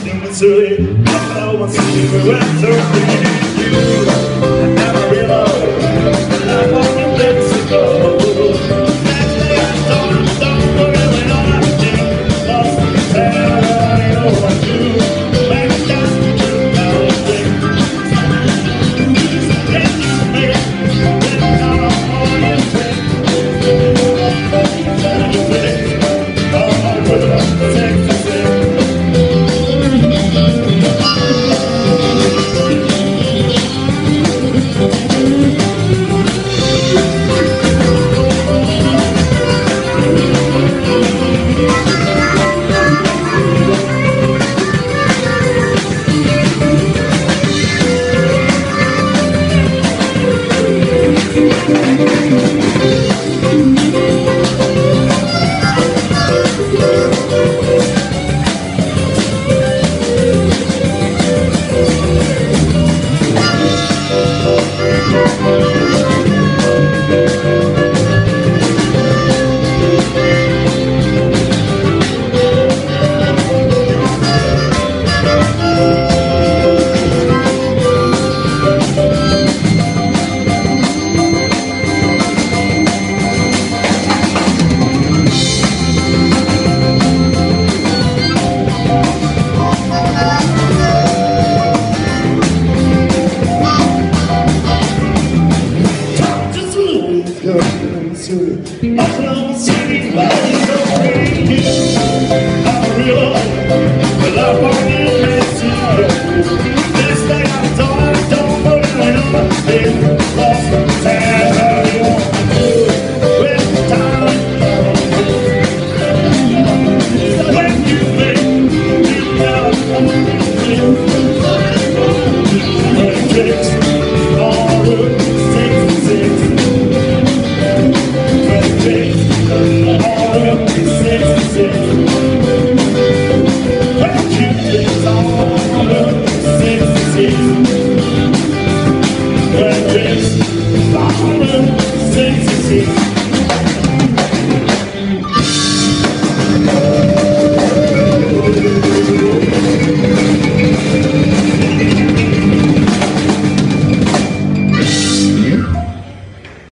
Still misery I want to be where I'm to. As long as everybody's okay, I'm real. see.